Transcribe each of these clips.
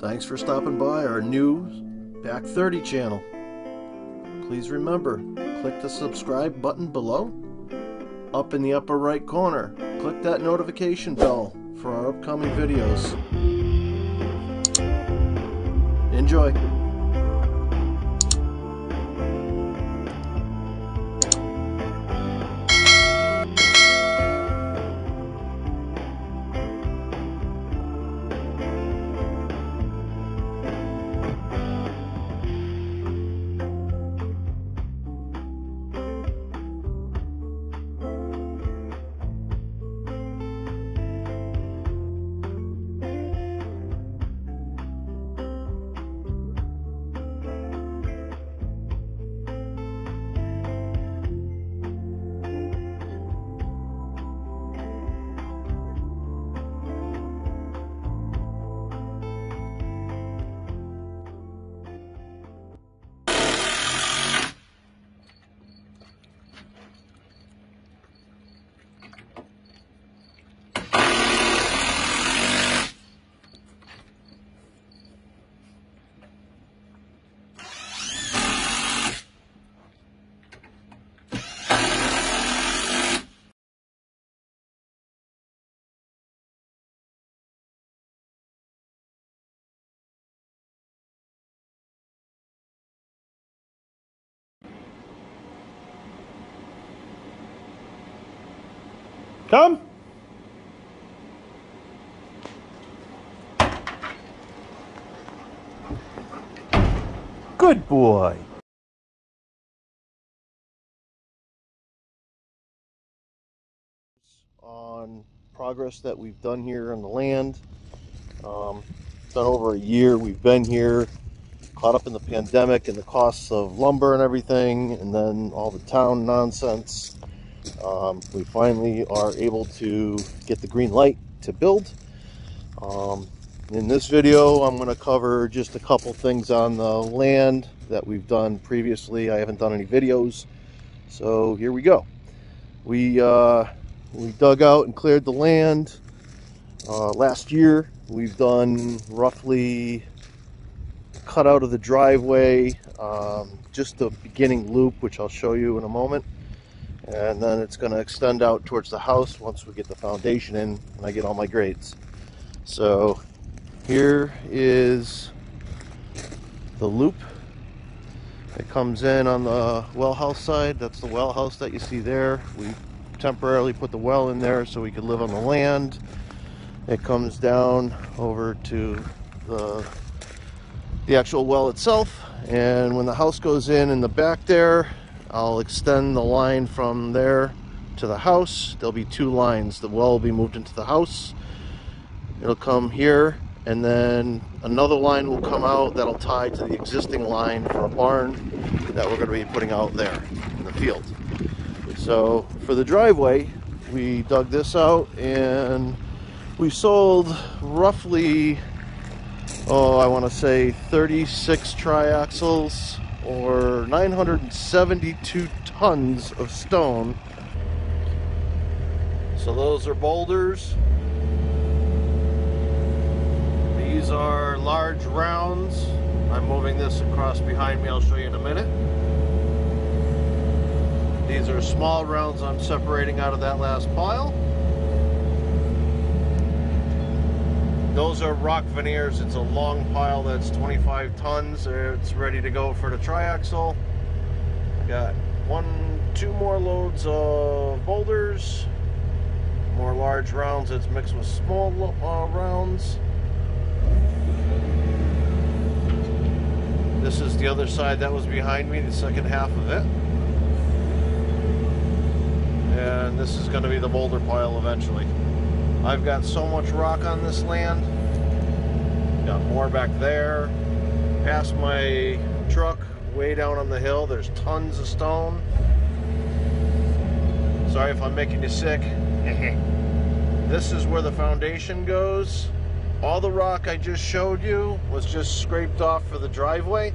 Thanks for stopping by our new Back 30 channel. Please remember, click the subscribe button below. Up in the upper right corner, click that notification bell for our upcoming videos. Enjoy. Come. Good boy. on progress that we've done here on the land. Um, it's been over a year we've been here, caught up in the pandemic and the costs of lumber and everything, and then all the town nonsense. Um, we finally are able to get the green light to build. Um, in this video, I'm going to cover just a couple things on the land that we've done previously. I haven't done any videos, so here we go. We uh, we dug out and cleared the land uh, last year. We've done roughly cut out of the driveway, um, just the beginning loop, which I'll show you in a moment. And then it's going to extend out towards the house once we get the foundation in and I get all my grades. So here is the loop. It comes in on the well house side. That's the well house that you see there. We temporarily put the well in there so we could live on the land. It comes down over to the the actual well itself and when the house goes in in the back there I'll extend the line from there to the house. There'll be two lines. The well will be moved into the house. It'll come here and then another line will come out that'll tie to the existing line for a barn that we're going to be putting out there in the field. So for the driveway, we dug this out and we sold roughly, oh, I want to say 36 triaxles or 972 tons of stone. So those are boulders. These are large rounds. I'm moving this across behind me. I'll show you in a minute. These are small rounds I'm separating out of that last pile. Those are rock veneers. It's a long pile that's 25 tons. It's ready to go for the triaxle. Got one, two more loads of boulders. More large rounds It's mixed with small uh, rounds. This is the other side that was behind me, the second half of it and this is going to be the boulder pile eventually. I've got so much rock on this land. Got more back there. Past my truck, way down on the hill, there's tons of stone. Sorry if I'm making you sick. this is where the foundation goes. All the rock I just showed you was just scraped off for the driveway.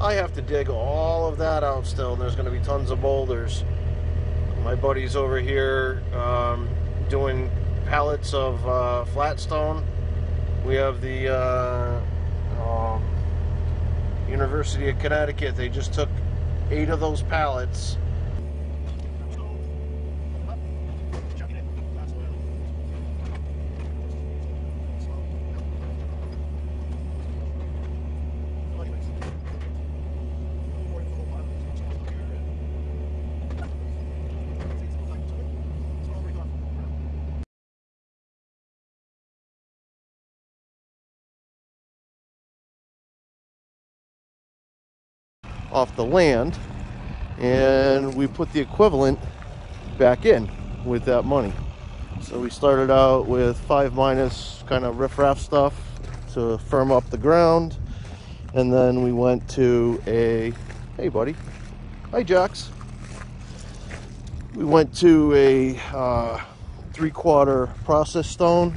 I have to dig all of that out still, and there's going to be tons of boulders my buddy's over here um, doing pallets of uh, flat stone. We have the uh, Um, University of Connecticut, they just took eight of those pallets. Off the land and we put the equivalent back in with that money. So we started out with five minus kind of riffraff stuff to firm up the ground. And then we went to a, hey buddy, hi Jax. We went to a uh, three quarter process stone.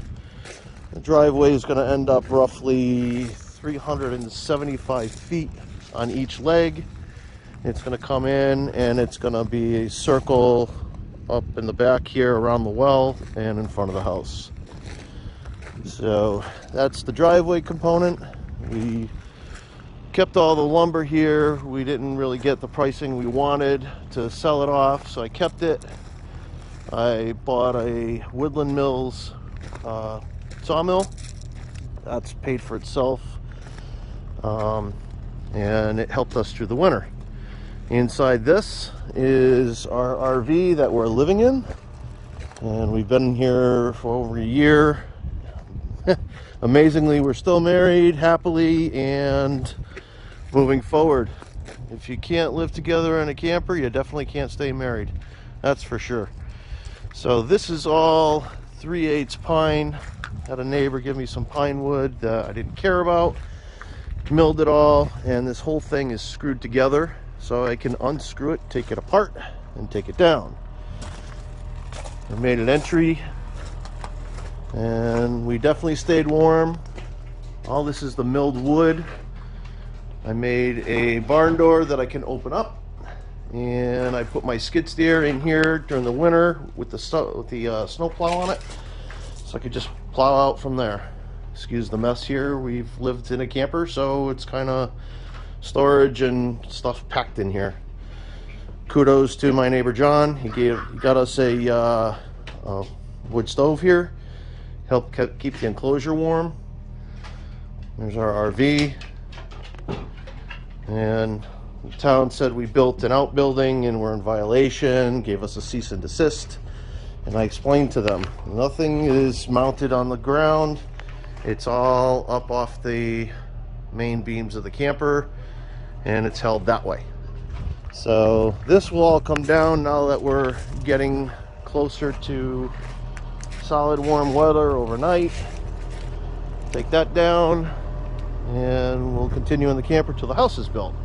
The driveway is going to end up roughly 375 feet on each leg. It's going to come in and it's going to be a circle up in the back here around the well and in front of the house. So that's the driveway component. We kept all the lumber here. We didn't really get the pricing we wanted to sell it off, so I kept it. I bought a Woodland Mills uh, sawmill. That's paid for itself. Um, and it helped us through the winter. Inside this is our RV that we're living in. And we've been here for over a year. Amazingly, we're still married happily and moving forward. If you can't live together in a camper, you definitely can't stay married. That's for sure. So this is all 3 8 pine. Had a neighbor give me some pine wood that I didn't care about. Milled it all, and this whole thing is screwed together so I can unscrew it, take it apart, and take it down. I made an entry, and we definitely stayed warm. All this is the milled wood. I made a barn door that I can open up, and I put my skid steer in here during the winter with the with the uh, snow plow on it, so I could just plow out from there. Excuse the mess here. We've lived in a camper, so it's kind of storage and stuff packed in here. Kudos to my neighbor John. He gave he got us a, uh, a wood stove here. Help keep the enclosure warm. There's our RV. And the town said we built an outbuilding and we're in violation, gave us a cease and desist. And I explained to them, nothing is mounted on the ground. It's all up off the main beams of the camper and it's held that way. So this will all come down now that we're getting closer to solid warm weather overnight. Take that down and we'll continue in the camper till the house is built.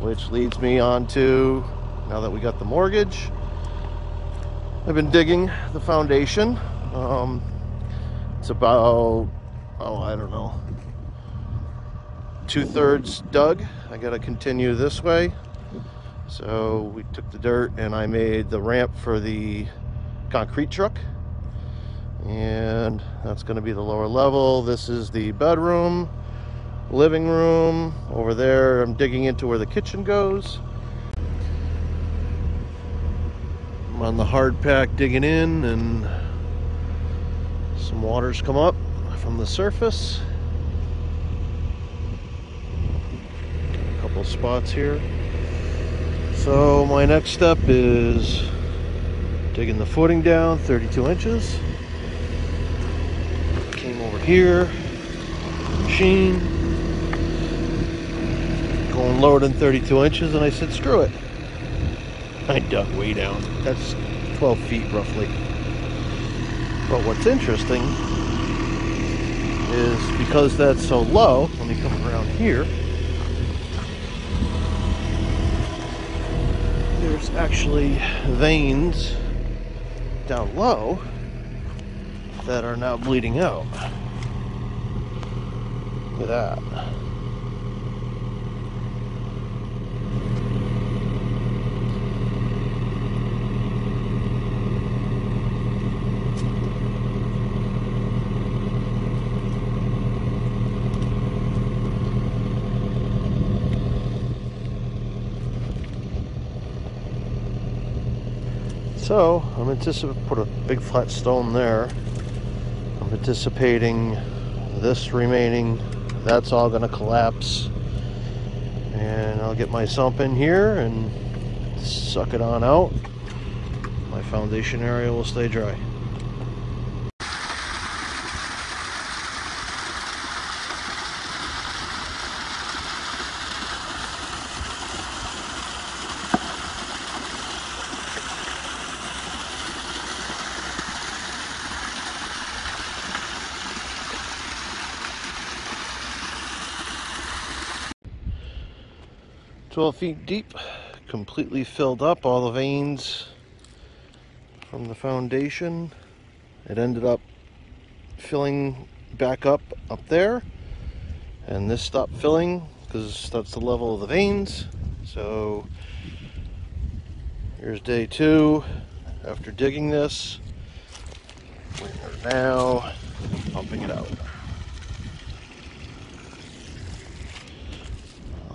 Which leads me on to, now that we got the mortgage, I've been digging the foundation. Um, it's about, oh, I don't know, two-thirds dug. I got to continue this way. So we took the dirt and I made the ramp for the concrete truck. And that's going to be the lower level. This is the bedroom, living room. Over there, I'm digging into where the kitchen goes. I'm on the hard pack digging in and some waters come up from the surface. A couple spots here. So my next step is digging the footing down 32 inches. Came over here, machine, going lower than 32 inches, and I said, screw it. I dug way down. That's 12 feet roughly. But what's interesting is because that's so low, let me come around here. there's actually veins down low that are now bleeding out. Look at that. So I'm anticipating put a big flat stone there. I'm anticipating this remaining. That's all going to collapse, and I'll get my sump in here and suck it on out. My foundation area will stay dry. Twelve feet deep, completely filled up, all the veins from the foundation. It ended up filling back up up there, and this stopped filling because that's the level of the veins. So here's day two after digging this. We are now pumping it out.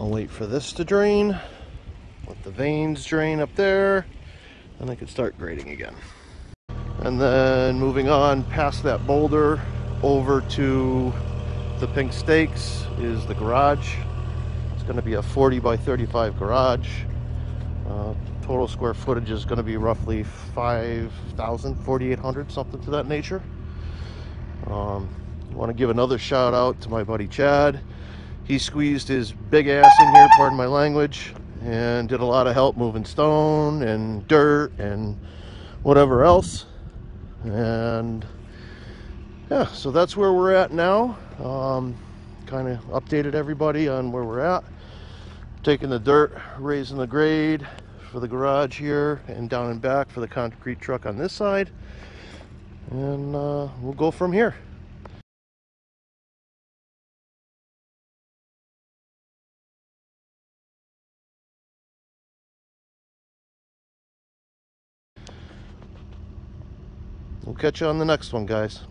I'll wait for this to drain, let the veins drain up there, and I can start grading again. And then moving on past that boulder over to the pink stakes is the garage. It's going to be a 40 by 35 garage. Uh, total square footage is going to be roughly 5,000, 4,800, something to that nature. Um, I want to give another shout out to my buddy Chad. He squeezed his big ass in here, pardon my language, and did a lot of help moving stone and dirt and whatever else. And yeah, so that's where we're at now. Um, kind of updated everybody on where we're at. Taking the dirt, raising the grade for the garage here, and down and back for the concrete truck on this side. And uh, we'll go from here. We'll catch you on the next one, guys.